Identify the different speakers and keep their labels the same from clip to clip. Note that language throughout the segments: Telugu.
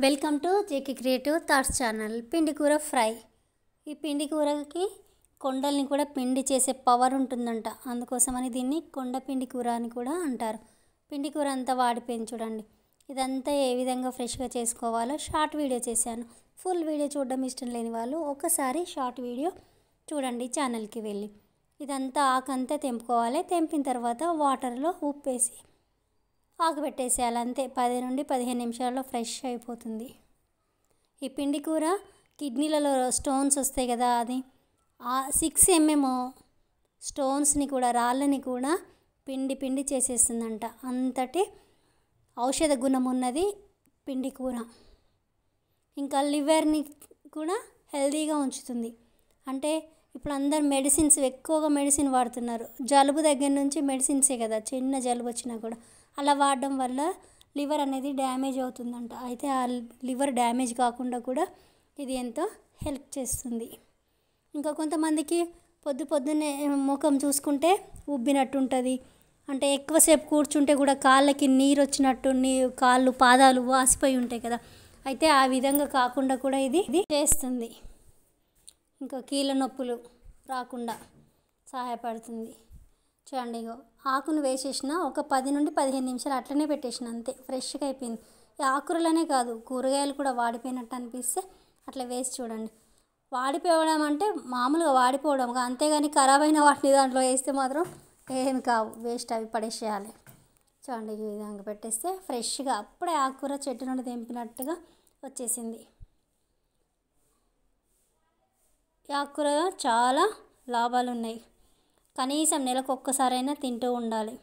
Speaker 1: Welcome to JK creative thoughts channel పిండి కూర ఫ్రై. ఈ పిండి కూరకి కొండల్ని కూడా పిండి చేసే పవర్ ఉంటుందంట. అందుకోసమని దీన్ని కొండ పిండి కూర అని కూడా అంటారు. పిండి కూర అంతా వాడిపోయింది చూడండి. ఇదంతా ఏ విధంగా ఫ్రెష్గా చేసుకోవాలో షార్ట్ వీడియో చేశాను. ఫుల్ వీడియో చూడడం ఇష్టం లేని వాళ్ళు ఒకసారి షార్ట్ వీడియో చూడండి ఛానల్కి వెళ్ళి. ఇదంతా ఆకంతా తెంపుకోవాలి. తెంపిన తర్వాత వాటర్లో ఉప్పు వేసి ఆకుపెట్టేసేయాలి అంతే. పది నుండి పదిహేను నిమిషాల్లో ఫ్రెష్ అయిపోతుంది. ఈ పిండి కూర కిడ్నీలలో స్టోన్స్ వస్తాయి కదా అది. ఆ సిక్స్ ఎంఎం స్టోన్స్ని కూడా రాళ్ళని కూడా పిండి పిండి చేసేస్తుందంట. అంతటి ఔషధ గుణం ఉన్నది పిండి కూర. ఇంకా లివర్ని కూడా హెల్తీగా ఉంచుతుంది. అంటే ఇప్పుడు అందరు మెడిసిన్స్ ఎక్కువగా మెడిసిన్ వాడుతున్నారు. జలుబు దగ్గర నుంచి మెడిసిన్సే కదా చిన్న జలుబు వచ్చినా కూడా. అలా వాడడం వల్ల లివర్ అనేది డ్యామేజ్ అవుతుందంట. అయితే ఆ లివర్ డ్యామేజ్ కాకుండా కూడా ఇది ఎంతో హెల్ప్ చేస్తుంది. ఇంకా కొంతమందికి పొద్దు పొద్దున్నే ముఖం చూసుకుంటే ఉబ్బినట్టు ఉంటుంది. అంటే ఎక్కువసేపు కూర్చుంటే కూడా కాళ్ళకి నీరు వచ్చినట్టు నీ కాళ్ళు పాదాలు వాసిపోయి ఉంటాయి కదా. అయితే ఆ విధంగా కాకుండా కూడా ఇది ఇది చేస్తుంది. ఇంకా కీళ్ళ నొప్పులు రాకుండా సహాయపడుతుంది. చూడండి ఇగో ఆకును వేసేసిన ఒక పది నుండి పదిహేను నిమిషాలు అట్లనే పెట్టేసిన అంతే ఫ్రెష్గా అయిపోయింది. ఈ ఆకురలనే కాదు కూరగాయలు కూడా వాడిపోయినట్టు అనిపిస్తే అట్లా వేసి చూడండి. వాడిపోవడం అంటే మామూలుగా వాడిపోవడం అంతేగాని ఖరాబ్ అయిన వాటిని దాంట్లో వేస్తే మాత్రం ఏమి కావు వేస్ట్ అవి పడేసేయాలి. చూడండి ఈ విధంగా పెట్టేస్తే ఫ్రెష్గా అప్పుడే ఆకుకూర చెట్టు నుండి తెంపినట్టుగా వచ్చేసింది. ఈ ఆకుకూర చాలా లాభాలు ఉన్నాయి కనీసం నెలకు ఒక్కసారైనా తింటూ ఉండాలి.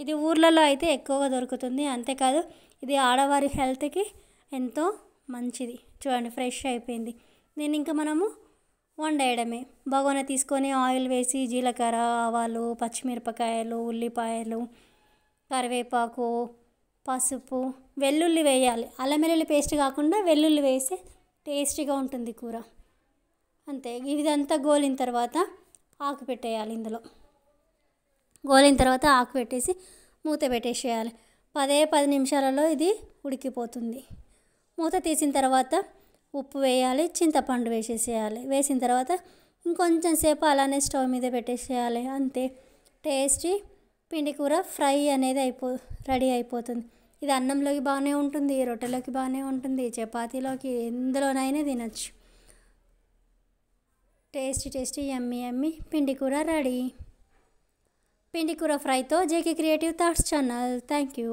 Speaker 1: ఇది ఊర్లలో అయితే ఎక్కువగా దొరుకుతుంది. అంతేకాదు ఇది ఆడవారి హెల్త్కి ఎంతో మంచిది. చూడండి ఫ్రెష్ అయిపోయింది. దీన్ని ఇంకా మనము వండేయడమే. బగోన తీసుకొని ఆయిల్ వేసి జీలకర్ర ఆవాలు పచ్చిమిరపకాయలు ఉల్లిపాయలు కరివేపాకు పసుపు వెల్లుల్లి వేయాలి. అల్లం వెల్లుల్లి పేస్ట్ కాకుండా వెల్లుల్లి వేస్తే టేస్టీగా ఉంటుంది కూర. అంతే. ఇదంతా గోలిన తర్వాత ఆకు పెట్టేయాలి ఇందులో. గోలిన తర్వాత ఆకు పెట్టేసి మూత పెట్టేసేయాలి. పదే పది నిమిషాలలో ఇది ఉడికిపోతుంది. మూత తీసిన తర్వాత ఉప్పు వేయాలి చింతపండు వేసేసేయాలి. వేసిన తర్వాత ఇంకొంచెం సేపు అలానే స్టవ్ మీద పెట్టేసేయాలి. అంతే. టేస్టీ పిండి కూర ఫ్రై అనేది అయిపో రెడీ అయిపోతుంది. ఇది అన్నంలోకి బాగానే ఉంటుంది రొట్టెలోకి బాగానే ఉంటుంది చపాతీలోకి ఎందులోనైనా తినచ్చు. టేస్టీ టేస్టీ ఎమ్మి ఎమ్మి పిండి కూర రెడీ. పిండి కూర ఫ్రైతో JK creative thoughts channel. Thank you